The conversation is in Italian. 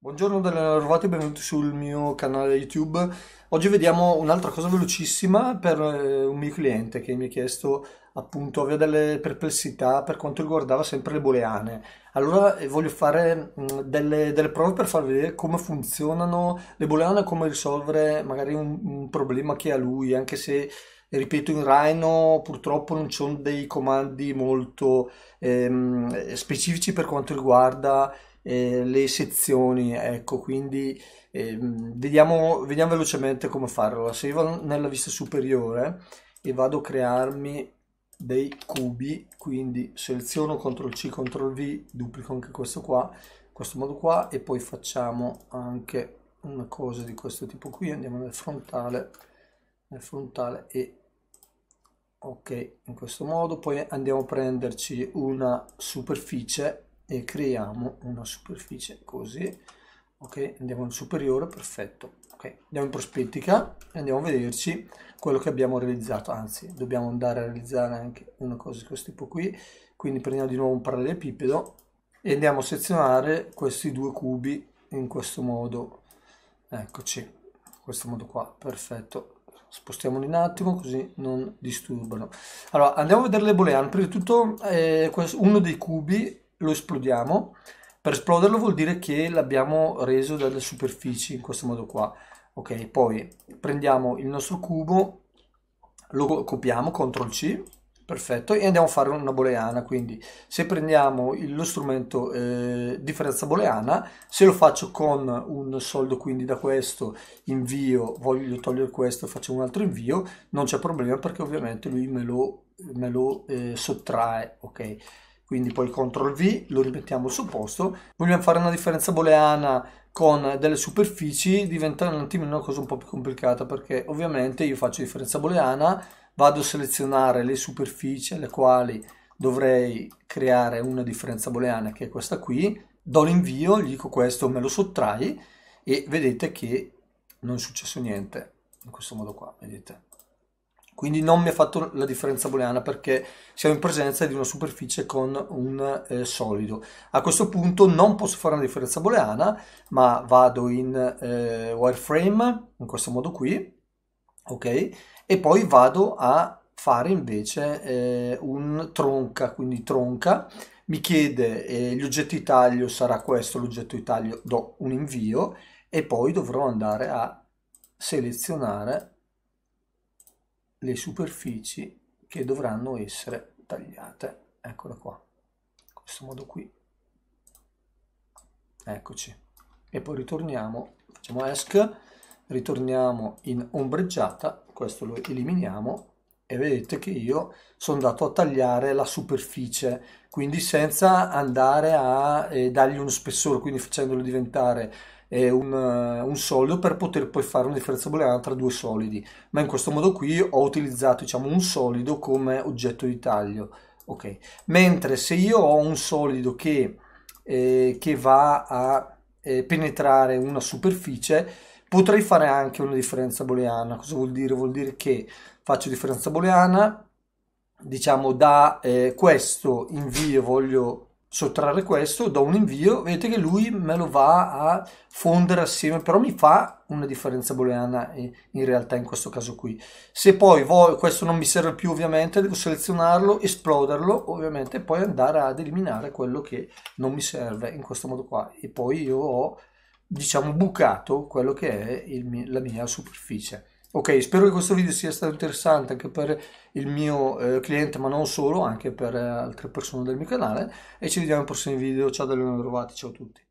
Buongiorno, ben benvenuti sul mio canale YouTube. Oggi vediamo un'altra cosa velocissima per eh, un mio cliente che mi ha chiesto appunto, aveva delle perplessità per quanto riguardava sempre le booleane. Allora eh, voglio fare mh, delle, delle, prove per farvi vedere come funzionano le booleane, come risolvere magari un, un problema che ha lui, anche se ripeto in Rhino purtroppo non ci sono dei comandi molto ehm, specifici per quanto riguarda eh, le sezioni, ecco, quindi eh, vediamo, vediamo velocemente come farlo. Se io vado nella vista superiore e vado a crearmi dei cubi, quindi seleziono CTRL C, CTRL V, duplico anche questo qua, in questo modo qua, e poi facciamo anche una cosa di questo tipo qui, andiamo nel frontale, nel frontale e ok in questo modo poi andiamo a prenderci una superficie e creiamo una superficie così ok? Andiamo al superiore perfetto ok? Andiamo in prospettica e andiamo a vederci quello che abbiamo realizzato. Anzi dobbiamo andare a realizzare anche una cosa di questo tipo qui. Quindi prendiamo di nuovo un parallelepipedo e andiamo a sezionare questi due cubi in questo modo. Eccoci in questo modo qua perfetto. Spostiamoli un attimo così non disturbano. Allora andiamo a vedere le booleane prima di tutto eh, uno dei cubi lo esplodiamo. Per esploderlo vuol dire che l'abbiamo reso dalle superfici in questo modo qua. Ok, poi prendiamo il nostro cubo, lo copiamo, CTRL C, perfetto, e andiamo a fare una booleana. Quindi se prendiamo lo strumento eh, differenza booleana, se lo faccio con un soldo, quindi da questo invio, voglio togliere questo, faccio un altro invio, non c'è problema perché ovviamente lui me lo, me lo eh, sottrae, ok? Quindi poi CTRL V, lo rimettiamo al suo posto. Vogliamo fare una differenza booleana con delle superfici, diventa un attimino una cosa un po' più complicata perché ovviamente io faccio differenza booleana, vado a selezionare le superfici alle quali dovrei creare una differenza booleana che è questa qui, do l'invio, gli dico questo, me lo sottrai e vedete che non è successo niente in questo modo qua, vedete quindi non mi ha fatto la differenza booleana perché siamo in presenza di una superficie con un eh, solido. A questo punto non posso fare una differenza booleana, ma vado in eh, wireframe, in questo modo qui, ok? E poi vado a fare invece eh, un tronca, quindi tronca, mi chiede eh, gli oggetti taglio sarà questo l'oggetto di taglio, do un invio e poi dovrò andare a selezionare le superfici che dovranno essere tagliate. Eccola qua in questo modo qui. Eccoci. E poi ritorniamo facciamo esc ritorniamo in ombreggiata questo lo eliminiamo e vedete che io sono andato a tagliare la superficie quindi senza andare a eh, dargli uno spessore quindi facendolo diventare eh, un, un, solido per poter poi fare una differenza booleana tra due solidi. Ma in questo modo qui ho utilizzato diciamo un solido come oggetto di taglio ok? Mentre se io ho un solido che, eh, che va a eh, penetrare una superficie potrei fare anche una differenza booleana. Cosa vuol dire? Vuol dire che faccio differenza booleana diciamo da eh, questo invio voglio sottrarre questo, do un invio, vedete che lui me lo va a fondere assieme, però mi fa una differenza booleana in realtà in questo caso qui. Se poi voglio, questo non mi serve più ovviamente, devo selezionarlo, esploderlo ovviamente e poi andare ad eliminare quello che non mi serve in questo modo qua e poi io ho diciamo bucato quello che è il, la mia superficie. Ok, spero che questo video sia stato interessante anche per il mio eh, cliente, ma non solo, anche per eh, altre persone del mio canale. E ci vediamo nei prossimi video. Ciao da Leonardo Rovati, ciao a tutti.